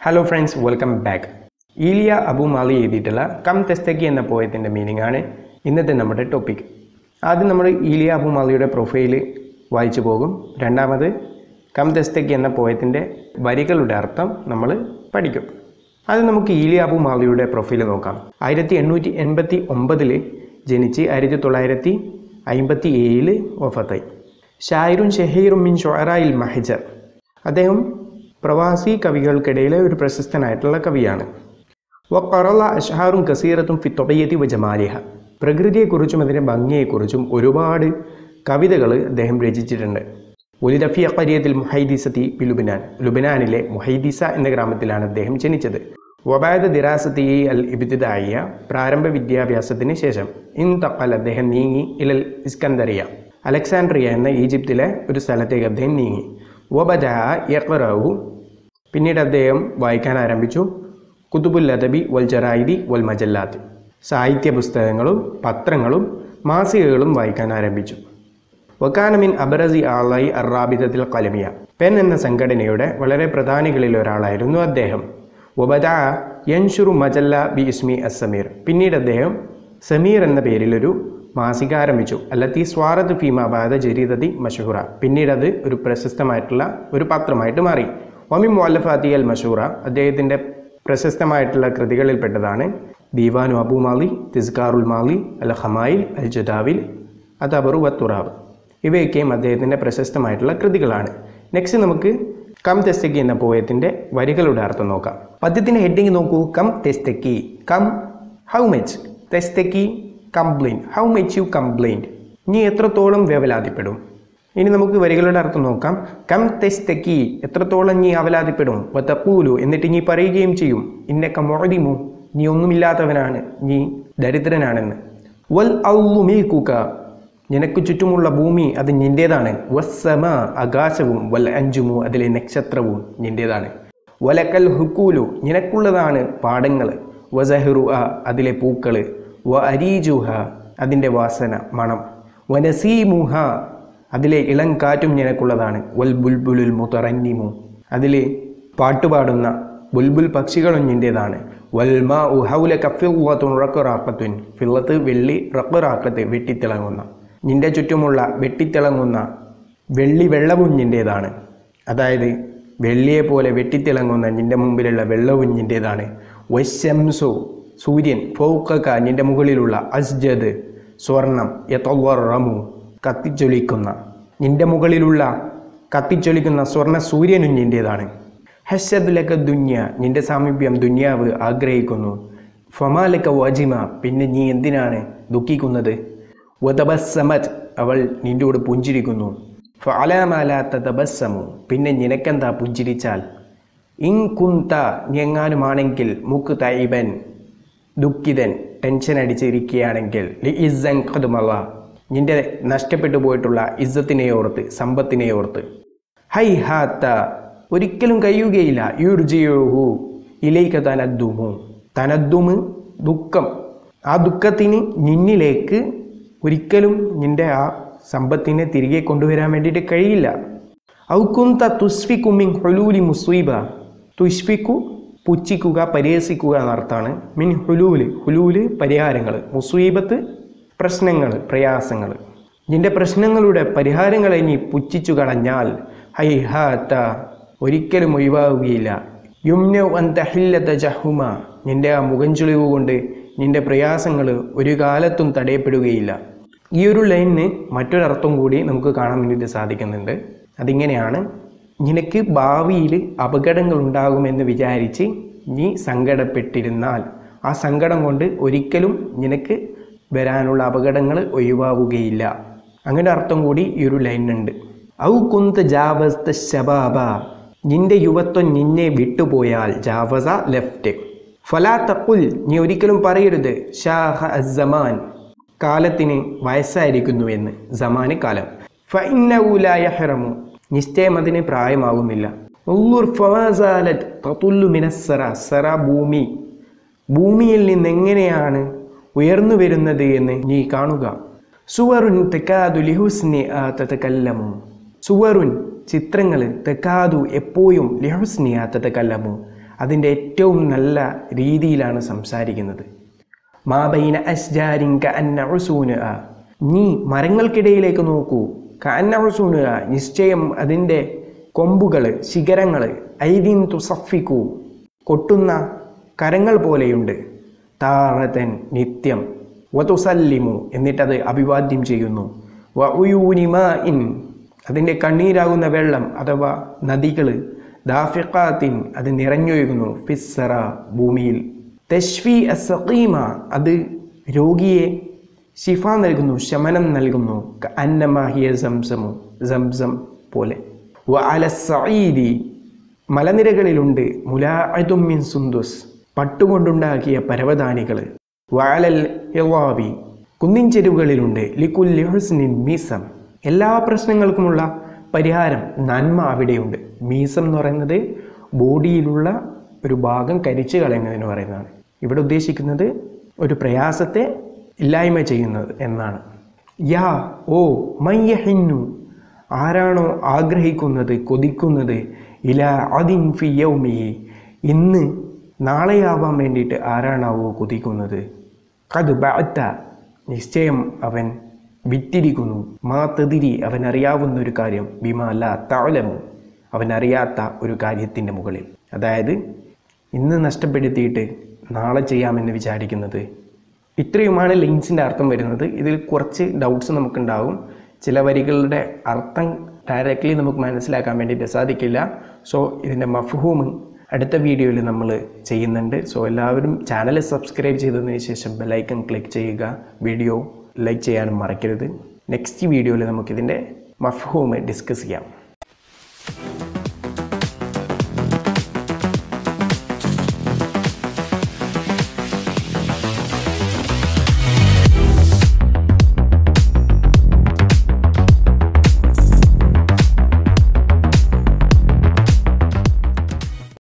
Hello friends welcome back Elia Abu Madi എഴുതിയിട്ടുള്ള കം തെസ്തക്കി എന്ന പോയത്തിന്റെ മീനിങ് ആണ് ഇന്നത്തെ നമ്മുടെ ടോപ്പിക് ആദ്യം നമ്മൾ ഈലിയ അബു മാലിയുടെ പ്രൊഫൈൽ വായിച്ചു പോകും. രണ്ടാമത് കം തെസ്തക്കി എന്ന പോയത്തിന്റെ വരികളുടെ അർത്ഥം നമ്മൾ പഠിക്കും. ആദ്യം നമുക്ക് ഈലിയ അബു മാലിയുടെ പ്രൊഫൈൽ നോക്കാം. ആയിരത്തി എണ്ണൂറ്റി എൺപത്തി ഒമ്പതിൽ ജനിച്ച് ആയിരത്തി തൊള്ളായിരത്തി അമ്പത്തി ഏഴിൽ വഫത്തായി. ഷായിറുൻ ഷെഹീറും മിൻ ഷൊറായിൽ മഹജർ. അദ്ദേഹം പ്രവാസി കവികൾക്കിടയിലെ ഒരു പ്രശസ്തനായിട്ടുള്ള കവിയാണ്. വക്കറുള്ള അഷഹാറും കസീറത്തും ഫി വജമാലിഹ പ്രകൃതിയെക്കുറിച്ചും അതിന്റെ ഭംഗിയെക്കുറിച്ചും ഒരുപാട് കവിതകൾ അദ്ദേഹം രചിച്ചിട്ടുണ്ട്. ഒലിദഫി അഖരിയത്തിൽ മുഹൈദിസത്തി പി ലുബിനാൻ. ലുബിനാനിലെ മുഹൈദിസ എന്ന ഗ്രാമത്തിലാണ് അദ്ദേഹം ജനിച്ചത്. വബാദ ദിറാസത്തി അൽ ഇബിദിദായ പ്രാരംഭ വിദ്യാഭ്യാസത്തിന് ശേഷം ഇൻ തപ്പൽ അദ്ദേഹം നീങ്ങി ഇലൽ ഇസ്കന്ദറിയ അലക്സാൻഡ്രിയ എന്ന ഈജിപ്തിലെ ഒരു സ്ഥലത്തേക്ക് അദ്ദേഹം നീങ്ങി. വബജ യഖ്റഹു പിന്നീട് അദ്ദേഹം വായിക്കാൻ ആരംഭിച്ചു. കുതുബുൽ അദബി വൽ ജറായിദി വൽ മജല്ലാത്ത്. സാഹിത്യ പുസ്തകങ്ങളും പത്രങ്ങളും മാസികകളും വായിക്കാൻ ആരംഭിച്ചു. വക്കാനമിൻ അബറസി ആളായി അറാബിദത്തിൽ കലമിയ പെൻ എന്ന സംഘടനയുടെ വളരെ പ്രധാനികളിൽ ഒരാളായിരുന്നു അദ്ദേഹം. ഒബദ യൻഷുറു മജല്ല ബി ഇസ്മി അസമീർ പിന്നീട് അദ്ദേഹം സമീർ എന്ന പേരിലൊരു മാസിക ആരംഭിച്ചു അല്ലത്തി സ്വാറത്ത് ഫീമാബാദ ജരീദതി മഷഹൂറ അത് ഒരു പ്രശസ്തമായിട്ടുള്ള ഒരു പത്രമായിട്ട് മാറി. ഒമി മുഅല്ലഫാത്തി അൽ മഷൂറ അദ്ദേഹത്തിന്റെ പ്രശസ്തമായിട്ടുള്ള കൃതികളിൽപ്പെട്ടതാണ് ദീവാനു അബു മാലി തിസ്കാറുൽ മാലി അൽ ഹമായിൽ അൽ ജദാവിൽ അതബറു വത്തുറാബ് ഇവയൊക്കെയും അദ്ദേഹത്തിന്റെ പ്രശസ്തമായിട്ടുള്ള കൃതികളാണ്. നെക്സ്റ്റ് നമുക്ക് കം തെസ്തക്കി എന്ന പോയത്തിന്റെ വരികളുടെ അർത്ഥം നോക്കാം. പദ്യത്തിന്റെ ഹെഡിങ് നോക്കൂ. കം തെസ്തക്കി come how much തെസ്തക്കി complaint how much you complaint നീ എത്രത്തോളം വേവലാതിപ്പെടും ഇനി നമുക്ക് വരികളുടെ അർത്ഥം നോക്കാം. കം തെസ്തക്കി എത്രത്തോളം നീ അവലാതിപ്പെടും? വത്തപ്പൂലു എന്നിട്ട് നീ പറയുകയും ചെയ്യും. ഇന്നക്ക മൊഴിമു നീ ഒന്നുമില്ലാത്തവനാണ്. നീ ദരിദ്രനാണെന്ന്. വൽ ഔ മിൽക്കുക നിനക്ക് ചുറ്റുമുള്ള ഭൂമി അത് നിന്റേതാണ് വസ്സമ ആകാശവും. വൽ അഞ്ചുമു അതിലെ നക്ഷത്രവും നിന്റേതാണ് വലക്കൽ ഹുക്കൂലു. നിനക്കുള്ളതാണ് പാടങ്ങൾ വസഹറു അതിലെ പൂക്കൾ വ അരീജുഹ അതിന്റെ വാസന മണം. വനസീമുഹ അതിലെ ഇളം കാറ്റും നിനക്കുള്ളതാണ്. വൽ ബുൽബുലുൽ മുതറന്നിമു അതിലെ പാട്ടുപാടുന്ന ബുൽബുൽ പക്ഷികളും നിന്റേതാണ് വൽമാ ഉഹൗല കഫിള്ളത്തുൻ റക്കുറാക്കത്തുൻ ഫിള്ളത്ത് വെള്ളി റക്കുറാക്കത്ത് വെട്ടിത്തിളങ്ങുന്ന. നിന്റെ ചുറ്റുമുള്ള വെട്ടിത്തിളങ്ങുന്ന വെള്ളി വെള്ളവും നിന്റേതാണ് അതായത് വെള്ളിയെ പോലെ വെട്ടിത്തിളങ്ങുന്ന നിന്റെ മുമ്പിലുള്ള വെള്ളവും നിന്റേതാണ് വശംസു സൂര്യൻ ഫൗക്കക്ക നിന്റെ മുകളിലുള്ള അസ്ജദ് സ്വർണം യതൊറമു കത്തിച്ചൊലിക്കുന്ന. നിന്റെ മുകളിലുള്ള കത്തിച്ചൊലിക്കുന്ന സ്വർണ സൂര്യനും നിന്റേതാണ് ഹഷദുലക ദുന്യ നിന്റെ സാമീപ്യം ദുന്യാവ് ആഗ്രഹിക്കുന്നു. ഫമാലക വജിമ പിന്നെ നീ എന്തിനാണ് ദുഃഖിക്കുന്നത്? വതബസ്സമത് അവൾ നിന്നോട് പുഞ്ചിരിക്കുന്നു. ഫലാമാലാത്ത തബസ്സമു പിന്നെ നിനക്കെന്താ പുഞ്ചിരിച്ചാൽ? ഇൻ കുന്ത നീ എങ്ങാനുമാണെങ്കിൽ മുക്ക് തൈബൻ ദുഃഖിതൻ ടെൻഷൻ അടിച്ചിരിക്കുകയാണെങ്കിൽ ലി ഇസ്സൻ നഷ്ടപ്പെട്ടു പോയിട്ടുള്ള ഇസ്സത്തിനെ ഓർത്ത് സമ്പത്തിനെ ഓർത്ത്. ഹൈ ഹാത്ത ഒരിക്കലും കഴിയുകയില്ല യുർജിയോഹു ഇലേക്ക് തനദ്ദുമു. തനദ്ദുമ് ദുഃഖം. ആ ദുഃഖത്തിന് നിന്നിലേക്ക് ഒരിക്കലും നിന്റെ ആ സമ്പത്തിനെ തിരികെ കൊണ്ടുവരാൻ വേണ്ടിയിട്ട് കഴിയില്ല. ഔക്കുന്ത തുസ്ഫിക്കുമിൻ ഹുലൂലി മുസ്വീബ. തുഷ്ഫിക്കു പുച്ഛിക്കുക പരിഹസിക്കുക എന്നർത്ഥമാണ്. മിൻ ഹുലൂൽ ഹുലൂൽ പരിഹാരങ്ങൾ മുസ്വീബത്ത് പ്രശ്നങ്ങൾ പ്രയാസങ്ങൾ. നിന്റെ പ്രശ്നങ്ങളുടെ പരിഹാരങ്ങളെ നീ പുച്ഛിച്ചു കളഞ്ഞാൽ ഹൈ ഹാത്ത ഒരിക്കലും ഒഴിവാകുകയില്ല. യുംന അന്തഹില്ലത ജഹുമ നിന്റെ ആ മുഖംചുളിവ് കൊണ്ട് നിന്റെ പ്രയാസങ്ങൾ ഒരു കാലത്തും തടയപ്പെടുകയില്ല. ഈ ഒരു ലൈനിന് മറ്റൊരർത്ഥം കൂടി നമുക്ക് കാണാൻ വേണ്ടിയിട്ട് സാധിക്കുന്നുണ്ട്. അതിങ്ങനെയാണ് നിനക്ക് ഭാവിയിൽ അപകടങ്ങൾ ഉണ്ടാകുമെന്ന് വിചാരിച്ച് നീ സങ്കടപ്പെട്ടിരുന്നാൽ ആ സങ്കടം കൊണ്ട് ഒരിക്കലും നിനക്ക് വരാനുള്ള അപകടങ്ങൾ ഒഴിവാവുകയില്ല. അങ്ങനെ അർത്ഥം കൂടി ഈ ഒരു ലൈനുണ്ട് ഔ കുന്ത ജാവസ്ത ശബാബ. നിന്റെ യുവത്വം നിന്നെ വിട്ടുപോയാൽ ജാവസ ലെഫ്റ്റ് ഫലാ തക്കുൽ നീ ഒരിക്കലും പറയരുത് ഷാഹ അസമാൻ കാലത്തിന് വയസ്സായിരിക്കുന്നു എന്ന് സമാന് കാലം. ഫൈനൂലായ ഹെറമു നിശ്ചയം അതിന് പ്രായമാകുന്നില്ല ഉള്ളുർ തതുല്ലു സറ ഭൂമി. ഭൂമിയിൽ നിന്ന് എങ്ങനെയാണ് ഉയർന്നു വരുന്നത് എന്ന് നീ കാണുക. സുവറുൻ തെക്കാതു ലിഹുസ്നി ആ തതകല്ലമു. സുവറുൻ ചിത്രങ്ങൾ തെക്കാതു എപ്പോഴും ലിഹുസ്നി ആ തതകല്ലമു. അതിന്റെ ഏറ്റവും നല്ല രീതിയിലാണ് സംസാരിക്കുന്നത്. മാബൈന അസ്ജാരിൻ അന്ന ഉസൂന് നീ മരങ്ങൾക്കിടയിലേക്ക് നോക്കൂ. ഉസൂനുഅ നിശ്ചയം അതിന്റെ കൊമ്പുകൾ ശിഖരങ്ങൾ ഐദീൻ തുസഫിക്കൂ കൊട്ടുന്ന കരങ്ങൾ പോലെയുണ്ട്. താറതൻ നിത്യം വതുസല്ലിമു എന്നിട്ടത് അഭിവാദ്യം ചെയ്യുന്നു. വ ഉയൂനിമ ഇൻ അതിന്റെ കണ്ണീരാകുന്ന വെള്ളം അഥവാ നദികൾ ദാഫിഖാത്തിൻ അത് നിറഞ്ഞൊഴുകുന്നു ഫിസ്സറ ഭൂമിയിൽ. തെഷ്വി അസീമ അത് രോഗിയെ ശിഫ നൽകുന്നു ശമനം നൽകുന്നു അന്നമാഹിയ സംസമു സംസം പോലെ. വ മലനിരകളിലുണ്ട് മുലാഅതുമിൻ സുന്ദുസ് പട്ടുകൊണ്ടുണ്ടാക്കിയ പരവതാനികൾ വാലൽ യവാബി കുന്നിൻ ചെരുവുകളിലുണ്ട് ലിക്കുല്ലി ഹുസ്നിൻ മീസം. എല്ലാ പ്രശ്നങ്ങൾക്കുമുള്ള പരിഹാരം നന്മ അവിടെയുണ്ട്. മീസം എന്ന് പറയുന്നത് ബോഡിയിലുള്ള ഒരു ഭാഗം കരിച്ചു കളയുന്നതിന് പറയുന്നതാണ്. ഇവിടെ ഉദ്ദേശിക്കുന്നത് ഒരു പ്രയാസത്തെ ഇല്ലായ്മ ചെയ്യുന്നത് എന്നാണ്. യാ ഓ മയ്യഹിന്നു. ആരാണോ ആഗ്രഹിക്കുന്നത് കൊതിക്കുന്നത് ഇല അതിൻ ഫിയൗമിയെ ഇന്ന് നാളെയാവാൻ വേണ്ടിയിട്ട് ആരാണാവോ കൊതിക്കുന്നത്? കത് ബാത്ത നിശ്ചയം അവൻ വിറ്റിരിക്കുന്നു. മാ തെതിരി അവൻ അറിയാവുന്ന ഒരു കാര്യം. ബിമാ താലമു തലമു അവൻ അറിയാത്ത ഒരു കാര്യത്തിന്റെ മുകളിൽ. അതായത് ഇന്ന് നഷ്ടപ്പെടുത്തിയിട്ട് നാളെ ചെയ്യാമെന്ന് വിചാരിക്കുന്നത് ഇത്രയുമാണ് ലിങ്ക്സിന്റെ അർത്ഥം വരുന്നത്. ഇതിൽ കുറച്ച് ഡൗട്ട്സ് നമുക്കുണ്ടാകും ചില വരികളുടെ അർത്ഥം ഡയറക്റ്റ്ലി നമുക്ക് മനസ്സിലാക്കാൻ വേണ്ടിയിട്ട് സാധിക്കില്ല. സോ ഇതിന്റെ മഫ്ഹൂം അടുത്ത വീഡിയോയിൽ നമ്മൾ ചെയ്യുന്നുണ്ട്. സോ എല്ലാവരും ചാനൽ സബ്സ്ക്രൈബ് ചെയ്തതിന് ശേഷം ബെലൈക്കൺ ക്ലിക്ക് ചെയ്യുക. വീഡിയോ ലൈക്ക് ചെയ്യാനും മറക്കരുത്. നെക്സ്റ്റ് വീഡിയോയിൽ നമുക്കിതിന്റെ മഫ്ഹൂം ഡിസ്കസ് ചെയ്യാം.